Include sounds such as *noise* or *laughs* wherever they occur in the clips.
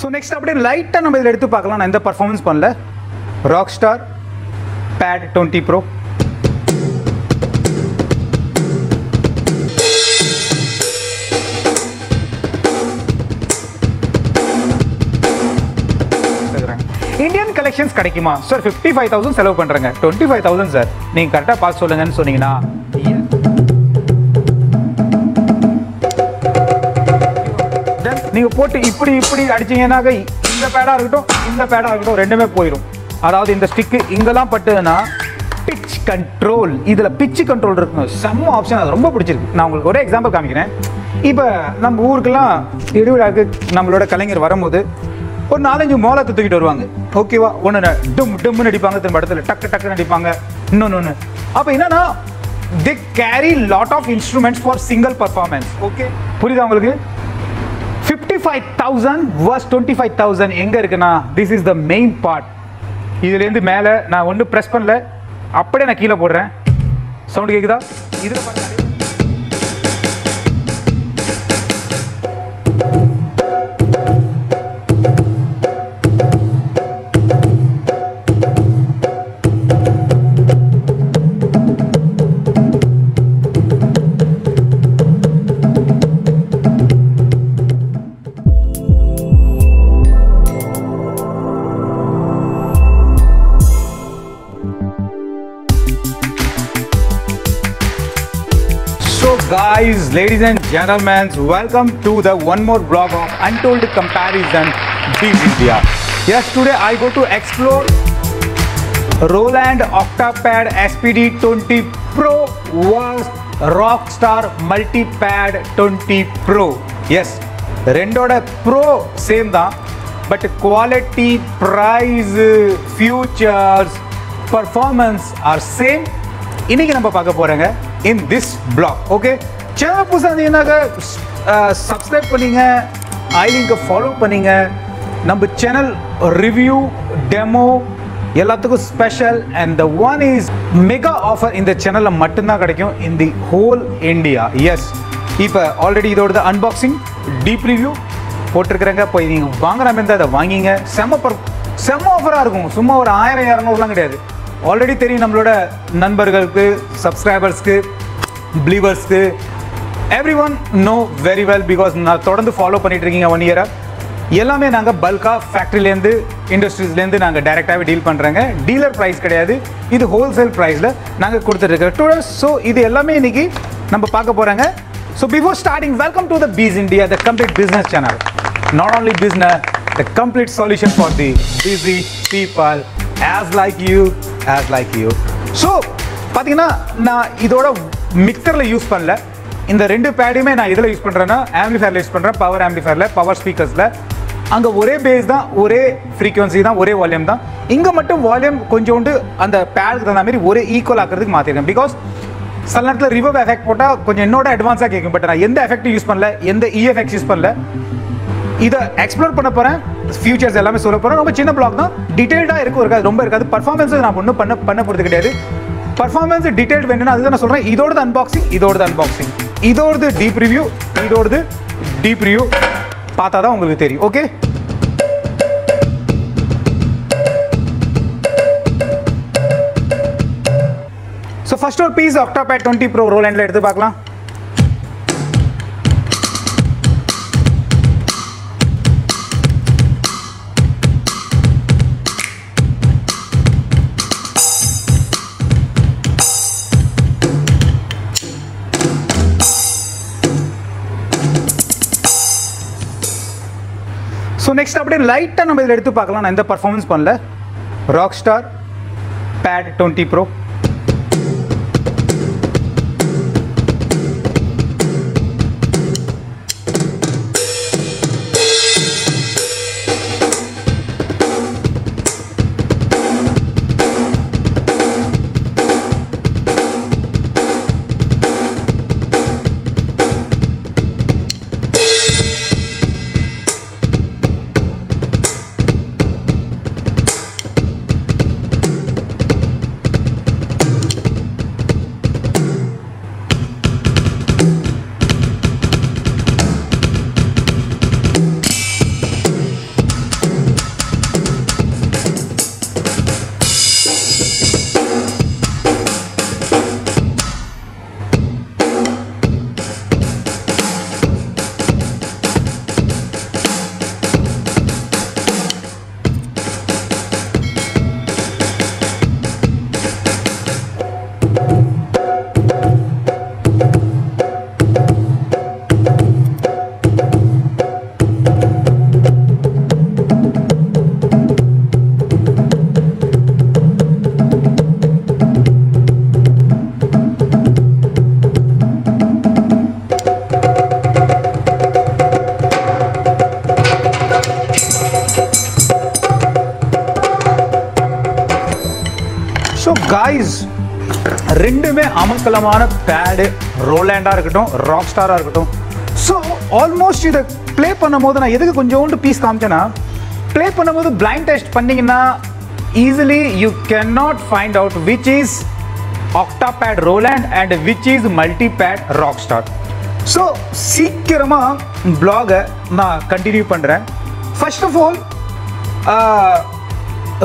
So next அப்படியே லைட்டாக நம்ம இதில் எடுத்து பார்க்கலாம். நான் எந்த பர்ஃபார்மன்ஸ் பண்ணல. Rock star pad twenty pro Indian collections கிடைக்குமா? சார் ஃபிஃப்டி ஃபைவ் தௌசண்ட் செலவு பண்ணுறேங்க டுவெண்ட்டி ஃபைவ் தௌசண்ட் சார் நீங்கள் கரெக்டாக பார்த்து சொல்லுங்கன்னு சொன்னீங்கன்னா நீங்கள் போட்டு இப்படி இப்படி அடிச்சீங்கன்னாக்க இந்த பேடாக இருக்கட்டும் இந்த பேடாக இருக்கட்டும் ரெண்டுமே போயிடும் அதாவது இந்த ஸ்டிக்கு இங்கெல்லாம் பட்டதுன்னா பிச் கண்ட்ரோல் இதில் பிச்சு கண்ட்ரோல் இருக்கும் செம்ம ஆப்ஷன் அது ரொம்ப பிடிச்சிருக்கு. நான் உங்களுக்கு ஒரே எக்ஸாம்பிள் காமிக்கிறேன். இப்போ நம்ம ஊருக்கெல்லாம் திருவிழாக்கு நம்மளோட கலைஞர் வரும்போது ஒரு நாலஞ்சு மோளத்தை தூக்கிட்டு வருவாங்க. ஓகேவா ஒன்று டும் டும்னு அடிப்பாங்க. திரும்ப இடத்துல டக்கு டக்குன்னு அடிப்பாங்க. இன்னொன்று ஒன்று அப்போ என்னன்னா they carry lot of instruments for single performance okay புரியுதா உங்களுக்கு? Twenty five thousand versus twenty five thousand எங்கே இருக்குன்னா this is the main part இதுலேருந்து மேலே நான் ஒன்றும் ப்ரெஸ் பண்ணல. அப்படியே நான் கீழே போடுறேன். சவுண்டு கேட்குதா இதில் guys, ladies and gentlemen, welcome to the one more blog of Untold Comparison Biz India. Yes, today I go to explore Roland Octapad SPD 20 Pro vs Rockstar Multipad 20 Pro. Yes, ரெண்டோட pro same தான் but quality price features performance are same இன்னைக்கு நம்ம பார்க்க போறோங்க in this blog okay channel புதுசாக இருந்தீங்கன்னாக்க subscribe பண்ணீங்க. ஐலிங்கை follow பண்ணுங்க. நம்ம சேனல் ரிவ்யூ டெமோ எல்லாத்துக்கும் special and the one is mega offer இந்த சேனலில் மட்டும்தான் கிடைக்கும் in the whole India S இப்போ ஆல்ரெடி இதோட அன்பாக்சிங் டீப் ரிவ்யூ போட்டிருக்கிறேங்க. போய் நீங்கள் வாங்குற மாதிரி இருந்தால் அதை வாங்கிங்க. செம்ம பர் செம்ம ஆஃபராக இருக்கும். சும்மா ஒரு ஆயிரம் இரநூறுலாம் கிடையாது. ஆல்ரெடி தெரியும் நம்மளோட நண்பர்களுக்கு சப்ஸ்கிரைபர்ஸ்க்கு பிலீவர்ஸ்க்கு everyone know very well because நான் தொடர்ந்து ஃபாலோ பண்ணிட்டு இருக்கீங்க ஒன் இயராக எல்லாமே நாங்கள் பல்காக ஃபேக்ட்ரிலேருந்து இண்டஸ்ட்ரீஸ்லேருந்து நாங்கள் டைரெக்டாகவே டீல் பண்ணுறோங்க டீலர் ப்ரைஸ் கிடையாது. இது ஹோல்சேல் ப்ரைஸில் நாங்கள் கொடுத்துட்ருக்கிற டூடர்ஸ் ஸோ இது எல்லாமே இன்னைக்கு நம்ம பார்க்க போகிறாங்க so before starting welcome to the peace India the complete business channel not only business the complete solution for the busy people as like you as like you so பார்த்தீங்கன்னா நான் இதோட மிக்சரில் யூஸ் பண்ணல. இந்த ரெண்டு பேடையுமே நான் இதில் யூஸ் பண்ணுறேன்னா ஆம்பிஃபயரில் யூஸ் பண்ணுறேன் பவர் ஆம்பிஃபயரில் பவர் ஸ்பீக்கர்ஸில் அங்கே ஒரே பேஸ் தான் ஒரே ஃப்ரீக்குவன்சி தான் ஒரே வால்யூம் தான். இங்கே மட்டும் வால்யூம் கொஞ்சோண்டு அந்த பேடுக்கு தகுந்த மாதிரி ஒரே ஈக்குவல் ஆக்கிறதுக்கு மாற்றிருக்கேன் பிகாஸ் சில நேரத்தில் ரிவர்வ் எஃபெக்ட் போட்டால் கொஞ்சம் என்னோட அட்வான்ஸாக கேட்கும் பட் நான் எந்த எஃபெக்ட்டும் யூஸ் பண்ணல எந்த e இஎஃபெக்ட் யூஸ் பண்ணல இதை எக்ஸ்ப்ளோர் பண்ண போகிறேன் ஃபியூச்சர்ஸ் எல்லாமே சொல்ல போகிறேன் ரொம்ப சின்ன பிளாக் தான். டீட்டெயில்டாக இருக்கும் இருக்காது ரொம்ப இருக்காது. பர்ஃபார்மன்ஸ் நான் ஒன்றும் பண்ண பண்ண போகிறது கிடையாது. பர்ஃபார்மன்ஸ் டீட்டெயில் வேணும்னா அதுதான் நான் சொல்கிறேன் இதோட அன்பாக்சிங் இதோட அன்பாக்சிங் இதோடது டீப் ரிவ்யூ இதோடது டீப் ரிவ்யூ பார்த்தா தான் உங்களுக்கு தெரியும் ஓகே ஸோ ஃபஸ்ட் ஒரு பீஸ் ஆக்டோபேட் டுவெண்ட்டி ப்ரோ ரோல் ஹேண்டில் எடுத்து பார்க்கலாம். நெக்ஸ்ட் அப்படியே லைட்டாக நம்ம இதில் எடுத்து பார்க்கலாம். நான் எந்த பர்ஃபார்மன்ஸ் பண்ணல. Rock star pad twenty pro guys ரெண்டுமே அமக்கலமான பேடு ரோலேண்டாக இருக்கட்டும் ராக் ஸ்டாராக இருக்கட்டும். ஸோ ஆல்மோஸ்ட் இதை ப்ளே பண்ணும்போது நான் எதுக்கு கொஞ்சோண்டு பீஸ் காமிச்சேன்னா ப்ளே பண்ணும்போது பிளைண்ட் டெஸ்ட் பண்ணீங்கன்னா easily you can not find out which is Octapad Roland and which is multipad rock star so சீக்கிரமாக பிளாகை நான் கண்டினியூ பண்ணுறேன் first of all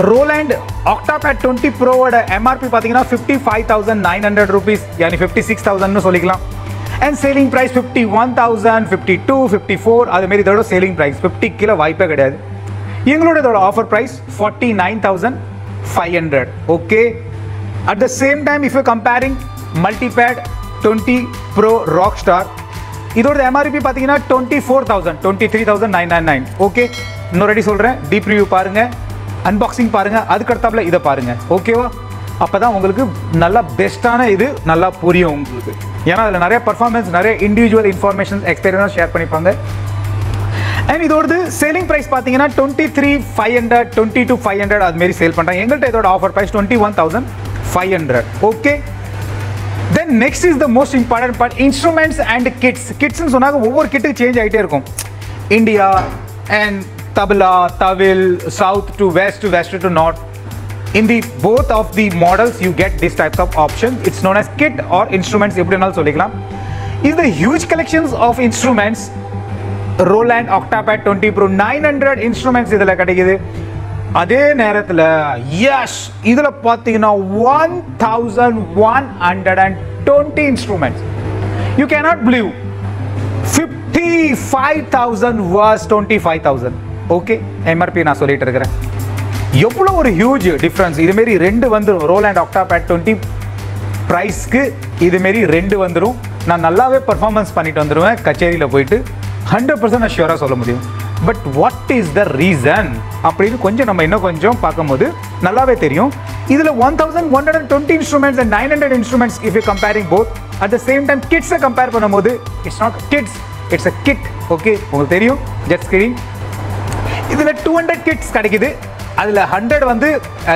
Roland Octapad twenty ப்ரோவோட MRP பார்த்தீங்கன்னா fifty five thousand nine hundred rupees யானி fifty six தௌசண்ட்னு சொல்லிக்கலாம். And selling price fifty one thousand fifty two fifty four அதுமாரி இதோட selling price fifty kilo வாய்ப்பே கிடையாது. எங்களோட இதோட offer price forty nine thousand five hundred okay at the same time if you comparing multipad twenty pro rock star இதோட MRP பார்த்தீங்கன்னா twenty four thousand twenty three thousand nine nine nine okay இன்னொரு சொல்கிறேன் deep review பாருங்கள் unboxing பாருங்கள் அதுக்கடுத்தாப்பில் இதை பாருங்கள் ஓகேவா அப்போ தான் உங்களுக்கு நல்லா பெஸ்ட்டான இது நல்லா புரியும் உங்களுக்கு. ஏன்னா அதில் நிறைய பர்ஃபார்மன்ஸ் நிறைய இண்டிவிஜுவல் இன்ஃபர்மேஷன் எக்ஸ்பீரியன்ஸ் ஷேர் பண்ணிப்பாங்க. அண்ட் இதோடது சேலிங் ப்ரைஸ் பார்த்தீங்கன்னா twenty three five hundred twenty two five hundred அதுமாரி சேல் பண்ணுறாங்க எங்கள்கிட்ட இதோட offer price twenty one thousand five hundred okay then next is the most important part instruments and kits கிட்ஸ்னு சொன்னாங்க ஒவ்வொரு கிட்டுக்கு சேஞ்ச் ஆகிட்டே இருக்கும். India and tabla thavil south to west to west to north in the both of the models you get this types of options it's known as kit or instruments எப்படினாலும் சொல்லிக்கலாம் is the huge collections of instruments Roland Octapad 20 Pro 900 instruments இதில் கிடைக்குது அதே நேரத்தில் S இதில் பார்த்தீங்கன்னா one thousand one hundred and twenty instruments you cannot believe fifty five thousand was twenty five thousand okay MRP நான் சொல்லிட்டு இருக்கிறேன். எவ்வளோ ஒரு ஹியூஜ் டிஃப்ரென்ஸ் இதுமாரி ரெண்டு வந்துடும் ரோல் அண்ட் ஆக்டாபேட் டுவெண்ட்டி ப்ரைஸ்க்கு இதுமாரி ரெண்டு வந்துடும் நான் நல்லாவே பர்ஃபார்மன்ஸ் பண்ணிட்டு வந்துடுவேன் கச்சேரியில் போயிட்டு ஹண்ட்ரட் பர்சன்ட் நான் ஷியூராக சொல்ல முடியும். But what is the reason அப்படின்னு கொஞ்சம் நம்ம இன்னும் கொஞ்சம் பார்க்கும்போது நல்லாவே தெரியும். இதில் one thousand one hundred twenty instruments and nine hundred instruments if you comparing both at the same time கிட்ஸை compare பண்ணும்போது it's not kits it's a kit okay உங்களுக்கு தெரியும்? ஜெட் ஸ்கிரீன் இதில் டூ ஹண்ட்ரட் கிட்ஸ் கிடைக்குது. அதில் hundred வந்து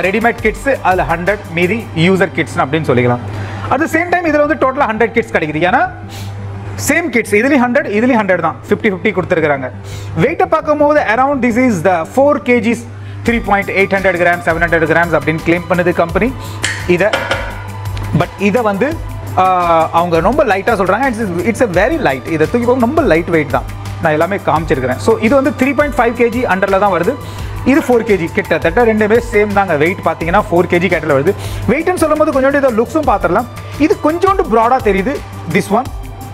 readymade kits அதில் hundred மீதி user kits அப்படின்னு சொல்லிக்கலாம். அட் த சேம் டைம் இதில் வந்து டோட்டலாக ஹண்ட்ரட் கிட்ஸ் கிடைக்குது. ஏன்னா சேம் கிட்ஸ் இதுலேயும் ஹண்ட்ரட் இதுலேயும் ஹண்ட்ரட் தான். ஃபிஃப்டி ஃபிஃப்டி கொடுத்துருக்காங்க வெயிட்டை பார்க்கும்போது around this is the four kgs three point eight hundred gram seven hundred grams அப்படின்னு கிளைம் பண்ணுது கம்பெனி இதை பட் இதை வந்து அவங்க ரொம்ப லைட்டாக சொல்கிறாங்க it's it's a very light இதை தூக்கி போக ரொம்ப லைட் வெயிட் தான். நான் எல்லாமே காமிச்சிருக்கிறேன். ஸோ இது வந்து த்ரீ பாயிண்ட் ஃபைவ் கேஜி அண்டரில் தான் வருது. இது ஃபோர் கேஜி கிட்டத்தட்ட ரெண்டுமே சேம் தாங்க. வெயிட் பார்த்தீங்கன்னா ஃபோர் கேஜி கேட்டில் வருது. வெயிட்னு சொல்லும்போது கொஞ்சோண்டு இதை லுக்ஸும் பார்த்துடலாம். இது கொஞ்சோண்டு ப்ராடாக தெரியுது. This one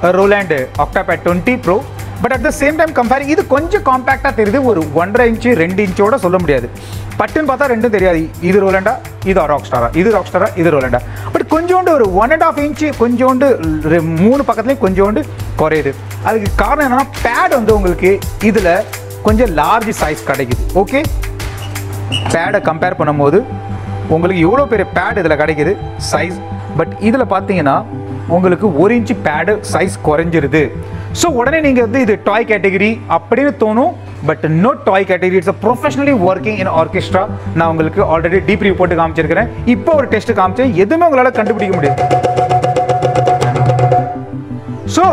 Roland octapad twenty pro but at the same time comparing இது கொஞ்சம் காம்பேக்டாக தெரியுது. ஒரு ஒன்றரை இன்ச்சு ரெண்டு இன்ச்சோட சொல்ல முடியாது. பட்டுன்னு பார்த்தா ரெண்டும் தெரியாது. இது ரோலண்டா இது ராக் ஸ்டாரா இது ராக் ஸ்டாரா இது ரோலண்டா பட் கொஞ்சோண்டு ஒரு ஒன் அண்ட் ஆஃப் இன்ச்சு கொஞ்சோண்டு ரெ- மூணு பக்கத்துலேயும் கொஞ்சோண்டு குறையுது. அதுக்கு காரணம் என்னன்னா பேட் வந்து உங்களுக்கு இதில் கொஞ்சம் லார்ஜ் சைஸ் கிடைக்குது. ஓகே பேடை கம்பேர் பண்ணும்போது உங்களுக்கு எவ்வளோ பெரிய பேட் இதில் கிடைக்குது? சைஸ் பட் இதில் பார்த்தீங்கன்னா உங்களுக்கு ஒரு இன்ச்சு பேடு சைஸ் குறைஞ்சிருது. ஸோ உடனே நீங்கள் வந்து இது டாய் கேட்டகரி அப்படின்னு தோணும். But no toy category it's professionally working in orchestra நான் உங்களுக்கு ஆல்ரெடி டீப் ரிவ்யூ போட்டு காமிச்சிருக்கிறேன். இப்போ ஒரு டெஸ்ட் காமிச்சேன் எதுவுமே உங்களால் கண்டுபிடிக்க முடியாது. ஸோ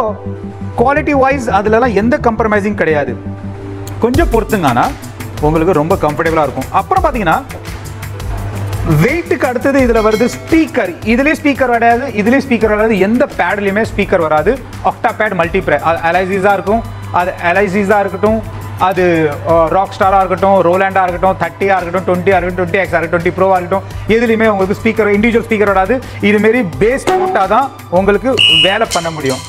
குவாலிட்டி வைஸ் அதுலலாம் எந்த கம்ப்ரமைசிங் கிடையாது. கொஞ்சம் பொறுத்துங்கன்னா உங்களுக்கு ரொம்ப கம்ஃபர்டபுளாக இருக்கும். அப்புறம் பார்த்தீங்கன்னா வெயிட்டுக்கு அடுத்தது இதில் வருது ஸ்பீக்கர் இதுலேயே ஸ்பீக்கர் வராது இதுலேயே ஸ்பீக்கர் வராது. எந்த பேட்லேயுமே ஸ்பீக்கர் வராது. ஆக்டா பேட் மல்டி அது அலைசிஸாக இருக்கும். அது அலைசிஸாக இருக்கட்டும். அது ராக் ஸ்டாராக இருக்கட்டும் ரோலாண்டாக இருக்கட்டும் தேர்ட்டியாக இருக்கட்டும் டுவெண்ட்டியாக இருக்கட்டும் டுவெண்ட்டி எக்ஸ் இருக்கட்டும் டுவெண்ட்டி ப்ரோவாக இருக்கட்டும். எதுலையுமே உங்களுக்கு ஸ்பீக்கர் இண்டிவிஜுவல் ஸ்பீக்கர் வராது. இதுமாரி பேஸ் போட்டால் தான் உங்களுக்கு வேலை பண்ண முடியும்.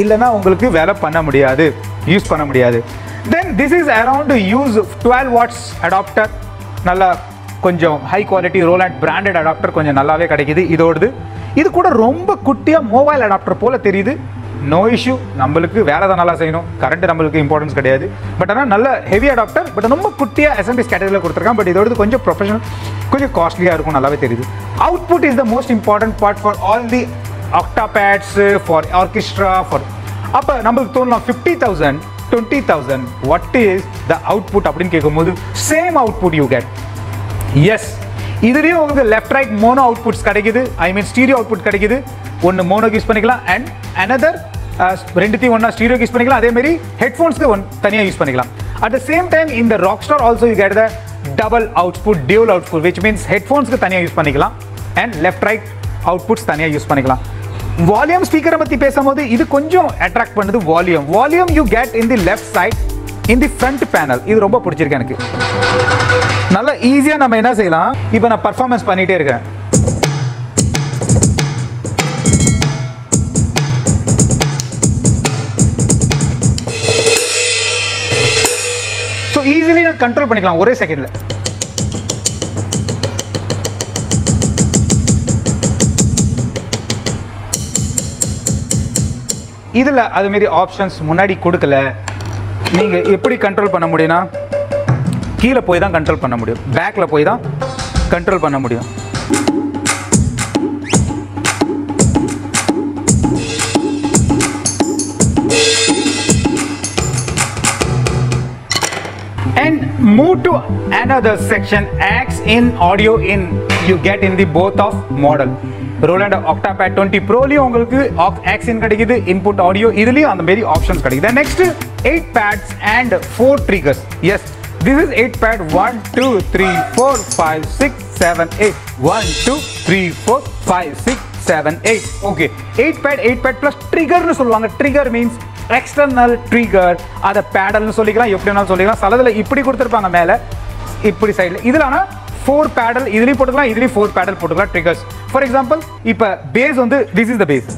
இல்லைன்னா உங்களுக்கு வேலை பண்ண முடியாது யூஸ் பண்ண முடியாது. Then this is around use twelve watts adapter நல்லா கொஞ்சம் high quality roll and branded adapter கொஞ்சம் நல்லாவே கிடைக்குது. இதோடது. இது கூட ரொம்ப குட்டியாக மொபைல் அடாப்டர் போல் தெரியுது. நோ இஷ்யூ நம்மளுக்கு வேலை தான் நல்லா செய்யணும். கரண்ட் நம்மளுக்கு இம்பார்ட்டன்ஸ் கிடையாது. பட் ஆனால் நல்ல ஹெவி அடாப்டர் பட் ரொம்ப குட்டியாக எஸ்எம்பிஸ் கேட்டகரியில் கொடுத்துருக்கான். பட் இதோடது கொஞ்சம் ப்ரொஃபஷனல் கொஞ்சம் காஸ்ட்லியாக இருக்கும் நல்லாவே தெரியுது. Output is the most important part for all the octapads for orchestra for அப்போ நம்மளுக்கு தோணலாம் fifty thousand twenty thousand what is the output அப்படின்னு கேட்கும்போது same output you get yes இதுலேயும் உங்களுக்கு லெஃப்ட் ரைட் மோனோ அவுட்புட்ஸ் கிடைக்குது. ஐ மீன் ஸ்டீரியோ அவுட்புட் கிடைக்குது. ஒன்று மோனோக்கு யூஸ் பண்ணிக்கலாம். அண்ட் அனதர் ரெண்டுத்தையும் ஒன்றா ஸ்டீரியோ யூஸ் பண்ணிக்கலாம். அதே மாதிரி ஹெட்ஃபோன்ஸ்க்கு ஒன் தனியாக யூஸ் பண்ணிக்கலாம். அட் த சேம் டைம் இந்த rock star also you get the double output dual output which means ஹெட்ஃபோன்ஸ்க்கு தனியாக யூஸ் பண்ணிக்கலாம். அண்ட் லெஃப்ட் ரைட் அவுட்புட்ஸ் தனியாக யூஸ் பண்ணிக்கலாம். வால்யூம் ஸ்பீக்கரை பற்றி பேசும்போது இது கொஞ்சம் அட்ராக்ட் பண்ணுது volume volume you get in the left side in the front panel இது ரொம்ப பிடிச்சிருக்கு எனக்கு. நல்லா ஈஸியாக நம்ம என்ன செய்யலாம்? இப்போ நான் பர்ஃபார்மன்ஸ் பண்ணிகிட்டே இருக்கேன். ஸோ ஈஸிலி நான் கண்ட்ரோல் பண்ணிக்கலாம் ஒரே செகண்ட்ல இதில் அதுமாரி ஆப்ஷன்ஸ் முன்னாடி கொடுக்கல. நீங்கள் எப்படி கண்ட்ரோல் பண்ண முடியும்னா கீழே போய் தான் கண்ட்ரோல் பண்ண முடியும். பேக்கில் போய் தான் கண்ட்ரோல் பண்ண முடியும். And move to another section acts in audio in you get in the both of model. Roland Octapad 20 ப்ரோலையும் உங்களுக்கு ஆக்ஸ் இன் கிடைக்குது இன்புட் ஆடியோ இதுலயும் அந்த மாதிரி ஆப்ஷன்ஸ் கிடைக்குது. Next eight pads and four triggers yes this is eight pad one two three four five six seven eight one two three four five six seven eight okay eight pad eight pad plus ட்ரிகர்னு சொல்லுவாங்க. Trigger means external trigger அதை பேடல்னு சொல்லிக்கலாம் எப்படி வேணாலும் சொல்லிக்கலாம். சிலதில் இப்படி கொடுத்துருப்பாங்க மேலே இப்படி சைடில் இதில் ஆனால் ஃபோர் பேடல் இதுலேயும் போட்டுக்கலாம் இதுலேயும் ஃபோர் பேடல் போட்டுக்கலாம் ட்ரிகர்ஸ் ஃபார் எக்ஸாம்பிள் இப்போ பேஸ் வந்து திஸ் இஸ் த பேஸ்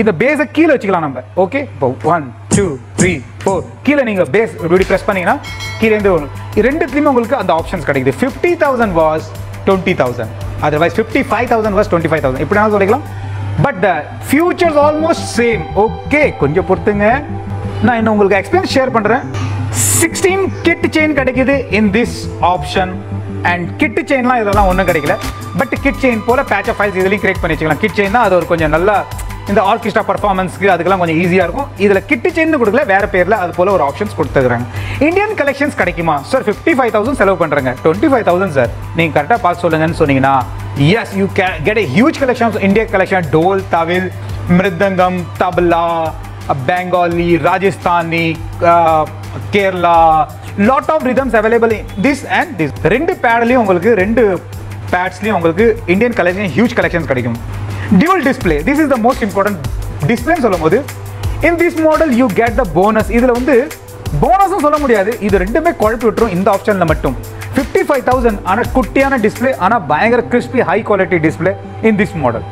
இந்த பேஸை கீழே வச்சுக்கலாம் நம்ம. ஓகே இப்போ ஒன் டூ த்ரீ ஃபோர் கீழே நீங்கள் பேஸ் இப்படி ப்ரெஸ் பண்ணீங்கன்னா கீழே ஒன்று வரும். உங்களுக்கு அந்த ஆப்ஷன்ஸ் கிடைக்குது. Fifty thousand was twenty thousand otherwise fifty five thousand was twenty five thousand இப்படி சொல்லிக்கலாம். But the features almost same okay கொஞ்சம் பொறுத்துங்க. நான் இன்னும் உங்களுக்கு எக்ஸ்பீரியன்ஸ் ஷேர் பண்ணுறேன் சிக்ஸ்டீன் கிட் செயின் கிடைக்குது in this option and kit chain இதெல்லாம் ஒன்றும் கிடைக்கல. பட் கிட் செயின் போல் பேட்ச் ஆஃப் ஃபைல்ஸ் இதுலையும் கிரியேட் பண்ணி வச்சுக்கலாம். கிட் செயின் தான் அது ஒரு கொஞ்சம் நல்லா இந்த ஆர்கெஸ்ட்ரா பர்ஃபார்மன்ஸ்க்கு அதுக்கெல்லாம் கொஞ்சம் ஈஸியாக இருக்கும். இதில் கிட்டு செயின் கொடுக்கல வேறு பேரில் அது போல் ஒரு ஆப்ஷன்ஸ் கொடுத்துருக்காங்க. இந்தியன் கலெக்ஷன்ஸ் கிடைக்குமா? சார் ஃபிஃப்டி ஃபைவ் தௌசண்ட் செலவு பண்ணுறேங்க டுவெண்ட்டி ஃபைவ் தௌசண்ட் சார் நீங்கள் கரெக்டாக பார்த்து சொல்லுங்கன்னு சொன்னீங்கன்னா yes you can get a huge collection India collection dhol thavil mridangam tabla Bengali Rajasthani Kerala lot of rhythms available this and this ரெண்டு பேட்லையும் உங்களுக்கு ரெண்டு பேட்ஸ்லையும் உங்களுக்கு இந்தியன் கலெக்ஷன் ஹியூஜ் கலெக்ஷன்ஸ் கிடைக்கும். Dual display this is the most important டிஸ்பிளேன்னு சொல்லும் போது in this model you get the bonus இதில் வந்து போனஸும் சொல்ல முடியாது. இது ரெண்டுமே குழப்பி விட்டுரும் இந்த ஆப்ஷனில் மட்டும். ஃபிஃப்டி ஃபைவ் தௌசண்ட் ஆனால் குட்டியான டிஸ்பிளே ஆனால் பயங்கர crispy high quality display in this model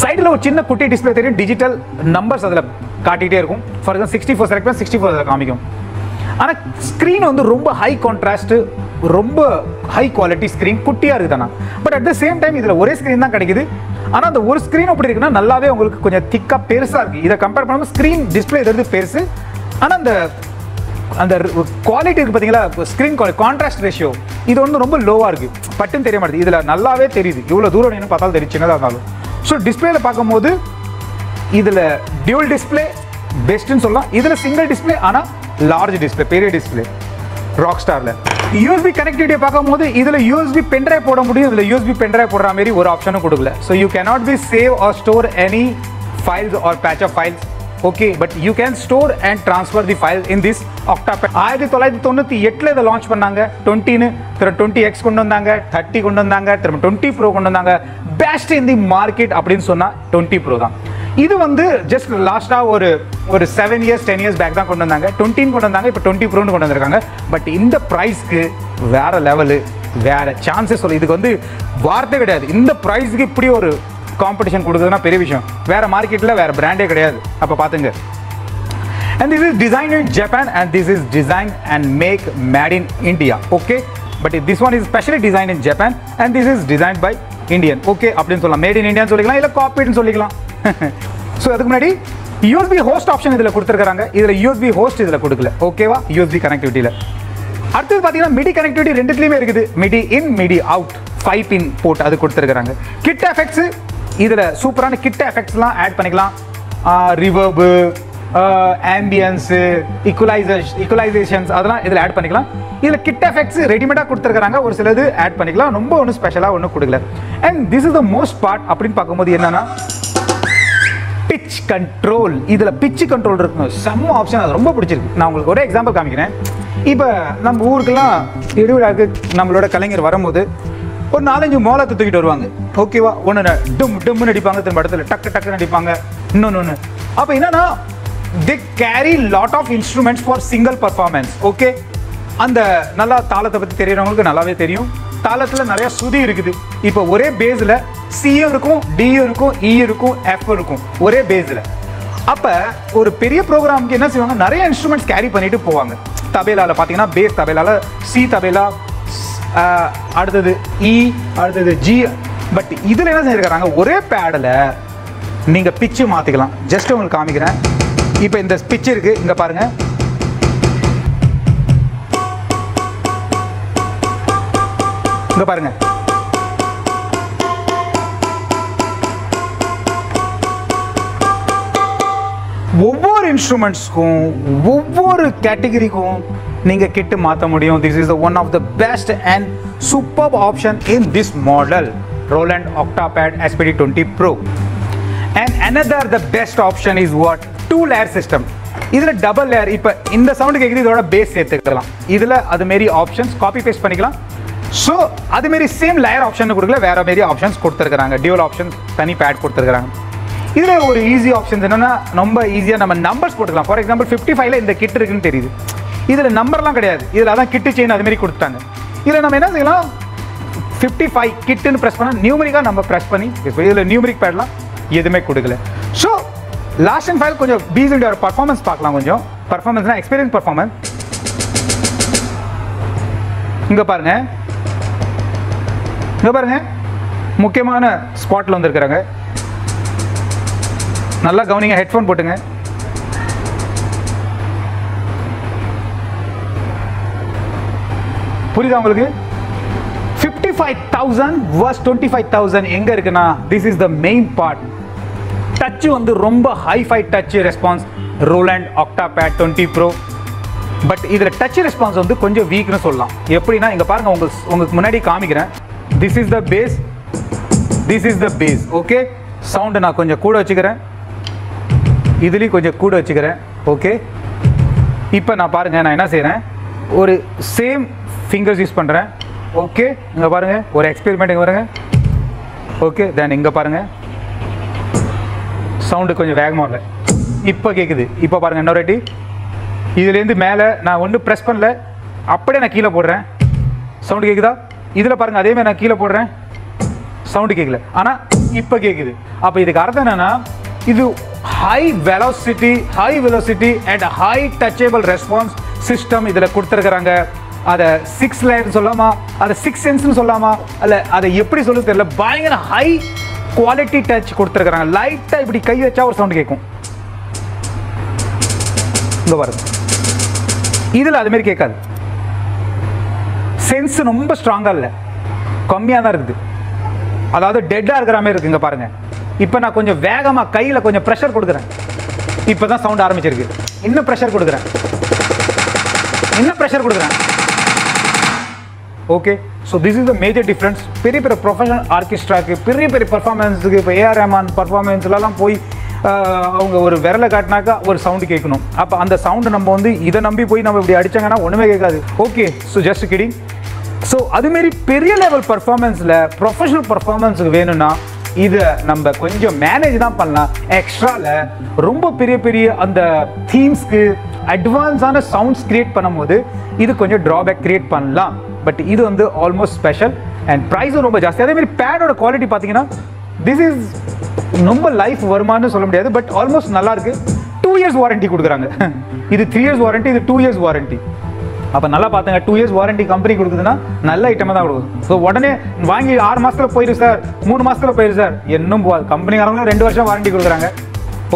சைடில் ஒரு சின்ன குட்டி டிஸ்பிளே தெரியும். டிஜிட்டல் நம்பர்ஸ் அதில் காட்டிகிட்டே இருக்கும். For example sixty four select பண்ணி சிக்ஸ்டி ஃபோர் அதில் காமிக்கும். ஆனால் ஸ்க்ரீன் வந்து ரொம்ப ஹை கான்ட்ராஸ்ட்டு ரொம்ப ஹை குவாலிட்டி ஸ்க்ரீன் குட்டியாக இருக்குது தானே but at the same time இதில் ஒரே ஸ்க்ரீன் தான் கிடைக்குது. ஆனால் அந்த ஒரு ஸ்க்ரீன் அப்படி இருக்குன்னா நல்லாவே உங்களுக்கு கொஞ்சம் திக்காக பெருசாக இருக்குது இதை கம்பேர் பண்ணும்போது ஸ்க்ரீன் டிஸ்பிளே இது பெருசு. ஆனால் அந்த அந்த குவாலிட்டி இருக்கு பார்த்தீங்களா ஸ்க்ரீன் குவாலிட்டி கான்ட்ராஸ்ட் ரேஷியோ இது வந்து ரொம்ப லோவாக இருக்குது பட்டுன்னு தெரிய மாட்டேது இதில் நல்லாவே தெரியுது. இவ்வளோ தூரம் என்ன பார்த்தாலும் தெரியும் சின்னதாக இருந்தாலும். ஸோ டிஸ்பிளேல பார்க்கும்போது இதில் டியூல் டிஸ்பிளே பெஸ்ட்டுன்னு சொல்லலாம். இதில் சிங்கிள் டிஸ்பிளே ஆனால் லார்ஜ் டிஸ்பிளே பெரிய டிஸ்பிளே ராக் ஸ்டாரில் யூஎஸ்பி கனெக்டிவிட்டியை பார்க்கும்போது இதில் யூஎஸ்பி பென்ட்ரைவ் போட முடியும். இதில் யூஎஸ்பி பென்ட்ரைவ் போடுற மாதிரி ஒரு ஆப்ஷனும் கொடுக்கல. So you cannot be save or store any files or patch of files okay but you can store and transfer the file in this octapad ஆயிரத்தி தொள்ளாயிரத்தி தொண்ணூற்றி எட்டில் இதை லான்ச் பண்ணாங்க. டுவெண்ட்டின்னு திரும்ப டுவெண்ட்டி எக்ஸ் கொண்டு வந்தாங்க. தேர்ட்டி கொண்டு வந்தாங்க. திரும்ப டுவெண்ட்டி ப்ரோ கொண்டு வந்தாங்க. பெஸ்ட் இன் தி மார்க்கெட் அப்படின்னு சொன்னால் டுவெண்ட்டி ப்ரோ தான். இது வந்து ஜஸ்ட் லாஸ்ட்டாக ஒரு ஒரு seven years ten years back தான் கொண்டு வந்தாங்க. டுவெண்ட்டின்னு கொண்டு வந்தாங்க இப்போ டுவெண்ட்டி ப்ரோன்னு கொண்டு வந்திருக்காங்க. பட் இந்த ப்ரைஸ்க்கு வேற லெவலு வேற சான்சஸ் சொல்லு. இதுக்கு வந்து வார்த்தை கிடையாது. இந்த ப்ரைஸ்க்கு இப்படி ஒரு காம்படிஷன் கொடுக்குறதுனா பெரிய விஷயம். வேற மார்க்கெட்டில் வேற பிராண்டே கிடையாது. அப்போ பார்த்துங்க and this is design in Japan and this is design and make made in India okay but this one is specially design in Japan and this is design by Indian okay அப்படின்னு சொல்லலாம். Made in இந்தியான்னு சொல்லிக்கலாம் இல்லை காப்பீட்னு சொல்லிக்கலாம். *laughs* So அதுக்கு முன்னாடி USB host option இதில் கொடுத்துருக்காங்க இதில் யூஎஸ்பி ஹோஸ்ட் இதில் கொடுக்கல. ஓகேவா யூஎஸ்பி கனெக்டிவிட்டியில் அடுத்தது பார்த்தீங்கன்னா மிடி கனெக்டிவிட்டி ரெண்டுத்துலையுமே இருக்குது. MIDI in MIDI out five pin port அது கொடுத்துருக்காங்க கிட் எஃபெக்ட்ஸ் இதில் சூப்பரான கிட் எஃபெக்ட்ஸ்லாம் ஆட் பண்ணிக்கலாம். ரிவர்பு ஆம்பியன்ஸு இக்குவலைசேஷன் ஈக்குவலைசேஷன்ஸ் அதெல்லாம் இதில் ஆட் பண்ணிக்கலாம். இதில் கிட் எஃபெக்ட்ஸ் ரெடிமேடாக கொடுத்துருக்காங்க ஒரு சிலது ஆட் பண்ணிக்கலாம். ரொம்ப ஒன்றும் ஸ்பெஷலாக ஒன்றும் கொடுக்கல. And this is the most part அப்படின்னு பார்க்கும்போது என்னன்னா பிச் கண்ட்ரோல் இதில் பிச்சு கண்ட்ரோல் இருக்கும் செம்ம ஆப்ஷன் அது ரொம்ப பிடிச்சிருக்கு. நான் உங்களுக்கு ஒரே எக்ஸாம்பிள் காமிக்கிறேன். இப்போ நம்ம ஊருக்கெல்லாம் இடிவிழாவுக்கு நம்மளோட கலைஞர் வரும்போது ஒரு நாலஞ்சு மோலத்தை தூக்கிட்டு வருவாங்க. ஓகேவா ஒன்று டும் டும்னு அடிப்பாங்க. திரும்ப இடத்துல டக்கு டக்குன்னு அடிப்பாங்க. இன்னொன்று ஒன்று அப்போ என்னன்னா they carry lot of instruments for single performance okay அந்த நல்லா தாளத்தை பற்றி தெரியறவங்களுக்கு நல்லாவே தெரியும். தாளத்தில் நிறையா சுதி இருக்குது. இப்போ ஒரே பேஸில் சியும் இருக்கும் டியும் இருக்கும் இ இருக்கும் எஃப் இருக்கும். ஒரே பேஸில் அப்போ ஒரு பெரிய ப்ரோக்ராமுக்கு என்ன செய்வாங்க? நிறைய இன்ஸ்ட்ருமெண்ட்ஸ் கேரி பண்ணிட்டு போவாங்க. தபேலாவில் பார்த்தீங்கன்னா பேஸ் தபேலாவில் சி தபேலா அடுத்தது இ அடுத்தது ஜி பட் இதில் என்ன செஞ்சுருக்கிறாங்க ஒரே பேடில் நீங்கள் பிச்சு மாற்றிக்கலாம் ஜஸ்ட் உங்களுக்கு காமிக்கிறேன். இப்போ இந்த ஸ்பிச் இருக்கு. இங்கே பாருங்க. இங்க பாருங்க. ஒவ்வொரு இன்ஸ்ட்ருமெண்ட்ஸ்க்கும் ஒவ்வொரு கேட்டகரிக்கும் நீங்க கிட்டு மாற்ற முடியும். This is the one of the best and super option in this model Roland octapad SPD twenty pro and another the best option is what two layer system இதில் டபுள் லேயர் இப்போ இந்த sound கேட்குது இதோட bass சேர்த்துக்கலாம். இதில் அதுமாரி options copy paste பண்ணிக்கலாம். So அதுமாரி சேம் லேயர் ஆப்ஷன் கொடுக்கல வேற மாரி ஆப்ஷன்ஸ் கொடுத்துருக்குறாங்க. டியூல் ஆப்ஷன்ஸ் தனி பேட் கொடுத்துருக்காங்க இதில் ஒரு ஈஸி ஆப்ஷன்ஸ் என்னென்னா ரொம்ப ஈஸியாக நம்ம நம்பர்ஸ் போட்டுக்கலாம். ஃபார் எக்ஸாம்பிள் ஃபிஃப்டி ஃபைவ்ல இந்த கிட் இருக்குன்னு தெரியுது. இதில் நம்பர்லாம் கிடையாது. இதில் அதான் கிட்டு செயின் அதுமாரி மாதிரி கொடுத்துட்டாங்க. நம்ம என்ன செய்யலாம்? ஃபிஃப்டி ஃபைவ் கிட்டுன்னு ப்ரெஸ் பண்ணால் நியூமரிக்காக நம்ம ப்ரெஸ் பண்ணி இதில் நியூமரிக் பேட்லாம் எதுவுமே கொடுக்கல. ஸோ லாஸ்ட் அண்ட் ஃபைல் கொஞ்சம் பிசியோட பர்ஃபார்மன்ஸ் பார்க்கலாம் கொஞ்சம். பர்ஃபார்மன்ஸ்னா எக்ஸ்பீரியன்ஸ் பர்ஃபார்மன்ஸ் இங்கே பாருங்க. இங்கே பாருங்க. முக்கியமான ஸ்பாட்டில் வந்திருக்கிறாங்க. நல்லா கவனிங்க ஹெட்ஃபோன் போட்டுங்க. புரியுதா உங்களுக்கு? Fifty five thousand versus twenty five thousand எங்கே இருக்குன்னா this is the main part touch வந்து ரொம்ப hi-fi touch response Roland octapad twenty pro but இதில் டச் ரெஸ்பான்ஸ் வந்து கொஞ்சம் வீக்னு சொல்லலாம். எப்படின்னா இங்கே பாருங்கள் உங்களுக்கு உங்களுக்கு முன்னாடி காமிக்கிறேன். This is the bass this is the bass okay sound நான் கொஞ்சம் கூட வச்சுக்கிறேன். இதுலேயும் கொஞ்சம் கூட வச்சுக்கிறேன். ஓகே இப்போ நான் பாருங்கள் நான் என்ன செய்கிறேன் ஒரு சேம் ஃபிங்கர்ஸ் யூஸ் பண்ணுறேன் ஓகே இங்கே பாருங்கள் ஒரு எக்ஸ்பெரிமெண்ட் இங்கே பாருங்கள் ஓகே தென் இங்கே பாருங்கள் சவுண்டு கொஞ்சம் வேகமாக இல்லை. இப்போ கேட்குது இப்போ பாருங்கள் இன்னொரு வாட்டி. இதுலேருந்து மேலே நான் ஒன்றும் ப்ரெஸ் பண்ணல. அப்படியே நான் கீழே போடுறேன். சவுண்டு கேட்குதா இதில் பாருங்கள் அதேமாதிரி நான் கீழே போடுறேன். சவுண்டு கேட்கல ஆனால் இப்போ கேட்குது அப்போ இதுக்கு அர்த்தம் என்னென்னா இது high velocity high velocity and high touchable response system இதில் கொடுத்துருக்குறாங்க. அதை சிக்ஸ் லைன் சொல்லாமா? அதை சிக்ஸ் சென்ஸ்னு சொல்லாமா? இல்லை அதை எப்படி சொல்ல தெரியல. பயங்கர ஹை குவாலிட்டி டச் கொடுத்துருக்குறாங்க. லைட்டாக இப்படி கை வச்சா ஒரு சவுண்ட் கேட்கும் இங்கே வருது இதில் அது மாதிரி கேட்காது. சென்ஸ் ரொம்ப ஸ்ட்ராங்காக இல்லை. கம்மியாக தான் இருக்குது. அதாவது டெட்டாக இருக்கிற மாதிரி இருக்குங்க பாருங்க. இப்போ நான் கொஞ்சம் வேகமாக கையில் கொஞ்சம் ப்ரெஷர் கொடுக்குறேன். இப்போ தான் சவுண்ட் ஆரம்பிச்சிருக்கு. இன்னும் ப்ரெஷர் கொடுக்குறேன். இன்னும் ப்ரெஷர் கொடுக்குறேன். Okay so this is the major difference பெரிய பெரிய ப்ரொஃபஷனல் ஆர்கெஸ்ட்ராக்கு பெரிய பெரிய பர்ஃபார்மன்ஸுக்கு இப்போ ஏஆர் ரஹ்மான் பர்ஃபார்மன்ஸ்லாம் போய் அவங்க ஒரு விரலை காட்டினாக்கா ஒரு சவுண்டு கேட்கணும். அப்போ அந்த சவுண்டு நம்ம வந்து இதை நம்பி போய் நம்ம இப்படி அடிச்சாங்கன்னா ஒன்றுமே கேட்காது. Okay so just kidding so அதுமாரி பெரிய லெவல் பர்ஃபார்மன்ஸில் ப்ரொஃபஷனல் பர்ஃபார்மன்ஸுக்கு வேணும்னா இதை நம்ம கொஞ்சம் மேனேஜ் தான் பண்ணலாம். எக்ஸ்ட்ராவில் ரொம்ப பெரிய பெரிய அந்த தீம்ஸ்க்கு அட்வான்ஸான சவுண்ட்ஸ் க்ரியேட் பண்ணும்போது இது கொஞ்சம் ட்ராபேக் க்ரியேட் பண்ணலாம். பட் இது வந்து ஆல்மோஸ்ட் ஸ்பெஷல் அண்ட் ப்ரைஸும் ரொம்ப ஜாஸ்தி. அதே மாதிரி பேடோட குவாலிட்டி பார்த்தீங்கன்னா திஸ் இஸ் ரொம்ப லைஃப் வருமானு சொல்ல முடியாது. பட் ஆல்மோஸ்ட் நல்லா இருக்கு. டூ இயர்ஸ் வாரண்டி கொடுக்குறாங்க. *laughs* இது த்ரீ இயர்ஸ் வாரண்டி இது டூ இயர்ஸ் வாரண்டி அப்போ நல்லா பார்த்துங்க டூ இயர்ஸ் வாரண்டி கம்பெனி கொடுக்குதுன்னா நல்ல ஐட்டமாக தான் கொடுக்கும். ஸோ உடனே வாங்கி ஆறு மாதத்தில் போயிரு சார் மூணு மாதத்தில் போயிரு சார் இன்னும் போகாது கம்பெனிக்காரங்களும் ரெண்டு வருஷம் வாரண்டி கொடுக்குறாங்க.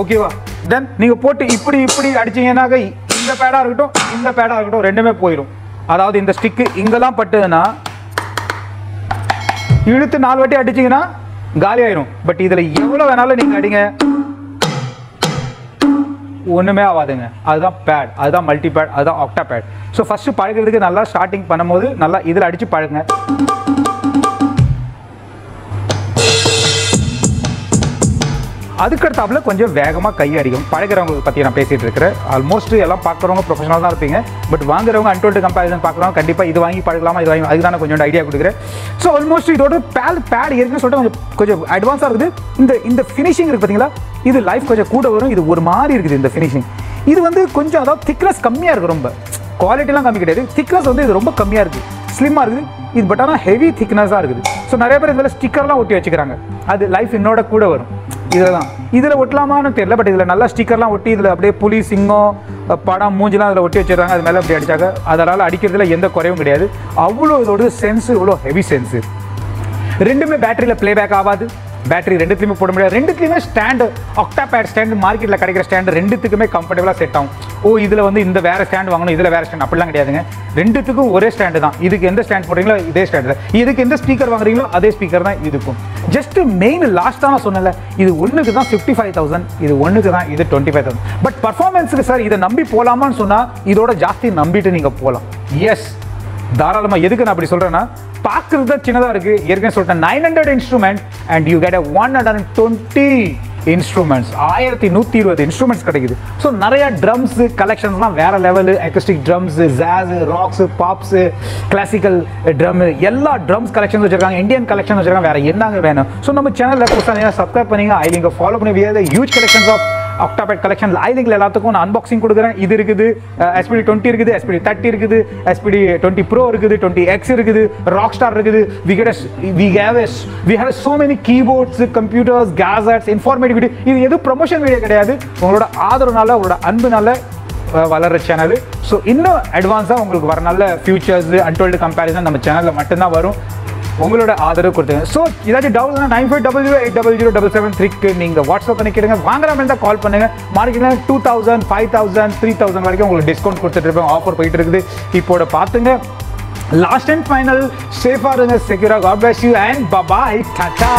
ஓகேவா தென் நீங்கள் போட்டு இப்படி இப்படி அடிச்சீங்கன்னாக்க இந்த பேடாக இருக்கட்டும் இந்த பேடாக இருக்கட்டும் ரெண்டுமே போயிடும் அதாவது இந்த ஸ்டிக்கு இங்கெல்லாம் பட்டுதுன்னா இழுத்து நாலு வாட்டி அடிச்சீங்கன்னா காலி ஆயிரும். பட் இதில் எவ்வளோ வேணாலும் நீங்கள் அடிங்க. ஒன்றுமே ஆகாதுங்க. அதுதான் பேட் அதுதான் மல்டி பேட் அதுதான் ஆக்டா பேட் ஸோ ஃபஸ்ட்டு பழகிறதுக்கு நல்லா ஸ்டார்டிங் பண்ணும்போது நல்லா இதில் அடித்து பழகுங்க. அதுக்கடுத்தாப்புல கொஞ்சம் வேகமாக கை அடிக்கும். பழகிறவங்க பற்றி நான் பேசிகிட்டு இருக்கிறேன். ஆல்மோஸ்ட் எல்லாம் பார்க்குறவங்க ப்ரொஃபஷனல் தான் இருப்பீங்க. பட் வாங்குறவங்க அன்டோல்டு கம்பேரிசன் பார்க்குறவங்க கண்டிப்பாக இது வாங்கி பழகலாமா இது வாங்கி அதுக்கு நான் கொஞ்சம் ஐடியா கொடுக்குறேன். ஸோ ஆல்மோஸ்ட் இதோட பேல் பேட் இருக்குன்னு சொல்லிட்டு கொஞ்சம் கொஞ்சம் அட்வான்ஸாக இருக்குது. இந்த இந்த ஃபினிஷிங் இருக்குது பார்த்தீங்களா இது லைஃப் கொஞ்சம் கூட வரும். இது ஒரு மாதிரி இருக்குது இந்த ஃபினிஷிங் இது வந்து கொஞ்சம் அதாவது திக்னஸ் கம்மியாக இருக்குது ரொம்ப. குவாலிட்டிலாம் கம்மி கிடையாது. திக்னஸ் வந்து இது ரொம்ப கம்மியாக இருக்குது ஸ்லிம்மாக இருக்குது. இது பட் ஆனால் ஹெவி திக்னஸாக இருக்குது. ஸோ நிறைய பேர் இதில் ஸ்டிக்கர்லாம் ஒட்டி வச்சுக்கிறாங்க. அது லைஃப் என்னோட கூட வரும். இதில் தான் இதில் ஒட்டலாமான்னு தெரியல பட் இதில் நல்லா ஸ்டிக்கர்லாம் ஒட்டி இதில் அப்படியே புலி சிங்கம் படம் மூஞ்சிலாம் அதில் ஒட்டி வச்சிருக்காங்க. அது மேலே அப்படி அடிச்சாங்க. அதனால் அடிக்கிறதுல எந்த குறையும் கிடையாது. அவ்வளோ இதோட சென்ஸு இவ்வளோ ஹெவி சென்ஸு ரெண்டுமே பேட்டரியில் ப்ளேபேக் ஆகாது. பேட்டரி ரெண்டுத்துலையுமே போட முடியாது. ரெண்டுத்துலையுமே ஸ்டாண்டு ஆக்டா பேட் ஸ்டாண்டு மார்க்கெட்டில் கிடைக்கிற ஸ்டாண்டு ரெண்டுத்துக்குமே கம்ஃபர்டபுளாக செட் ஆகும். ஓ இதில் வந்து இந்த வேறு ஸ்டாண்ட் வாங்கணும் இதில் வேறு ஸ்டாண்ட் அப்படிலாம் கிடையாதுங்க. ரெண்டுத்துக்கும் ஒரே ஸ்டாண்டு தான். இதுக்கு எந்த ஸ்டாண்ட் போடுறீங்களோ இதே ஸ்டாண்டு தான். இதுக்கு எந்த ஸ்பீக்கர் வாங்குறீங்களோ அதே ஸ்பீக்கர் தான் இதுக்கும். ஜஸ்ட் மெயின் லாஸ்ட்டாக நான் சொன்னல இது ஒன்றுக்கு தான் ஃபிஃப்டி ஃபைவ் தௌசண்ட் இது ஒன்றுக்கு தான் இது டுவெண்ட்டி ஃபைவ் தௌசண்ட் பட் பர்ஃபார்மன்ஸுக்கு சார் இதை நம்பி போகலாமான்னு சொன்னால் இதோட ஜாஸ்தி நம்பிட்டு நீங்கள் போகலாம் எஸ் தாராளமாக எதுக்கு நான் அப்படி சொல்கிறேன்னா பார்க்குறது தான் சின்னதாக இருக்குது ஏற்கனவே சொல்லிட்டேன் nine hundred instrument and you get one hundred and twenty instruments ஆயிரத்தி நூற்றி இருபது இன்ஸ்ட்ருமெண்ட்ஸ் கிடைக்குது. ஸோ நிறைய ட்ரம்ஸ் கலெக்ஷன்ஸ்லாம் வேற level acoustic drums jazz rocks pops classical drum எல்லா ட்ரம்ஸ் கலெக்ஷன்ஸ் வச்சிருக்காங்க. இந்தியன் கலெக்ஷன் வச்சிருக்காங்க. வேற என்னங்க வேணும்? ஸோ நம்ம சேனலில் கொடுத்தா சப்ஸ்கிரைப் பண்ணீங்க. ஐ நீங்கள் ஃபாலோ பண்ணி we're huge collections of octapad collection ஐலிங்கில் எல்லாத்துக்கும் நான் அன்பாக்சிங் கொடுக்குறேன். இது இருக்குது எஸ்பிடி டுவெண்ட்டி இருக்குது எஸ்பிடி தேர்ட்டி இருக்குது எஸ்பிடி டுவெண்ட்டி ப்ரோ இருக்குது டுவெண்ட்டி எக்ஸ் இருக்குது ராக் ஸ்டார் இருக்குது we get we have yes we have so many keyboards computers cassettes informative இது எதுவும் ப்ரொமோஷன் வீடியோ கிடையாது. உங்களோட ஆதரவுனால உங்களோட அன்புனால வளர்ற சேனல் ஸோ இன்னும் அட்வான்ஸாக உங்களுக்கு வர நல்ல ஃபியூச்சர்ஸ் அன்டோல்டு கம்பேரிசன் நம்ம சேனலில் மட்டும்தான் வரும். உங்களோட ஆதரவு கொடுத்துங்க ஸோ ஏதாச்சும் doubt nine five double zero eight double zero double seven த்ரீக்கு நீங்கள் வாட்ஸ்அப் பண்ணிக்கிடுங்க வாங்குற மாதிரி தான் கால் பண்ணுங்க. மார்க்கெட்டில் two thousand five thousand three thousand வரைக்கும் உங்களுக்கு டிஸ்கவுண்ட் கொடுத்துட்டு இருப்பேன். ஆஃபர் போயிட்டு இருக்குது. இப்போட பார்த்துங்க. லாஸ்ட் அண்ட் ஃபைனல் சேஃபாக இருங்க. செக்யூராக God bless you and bye bye tata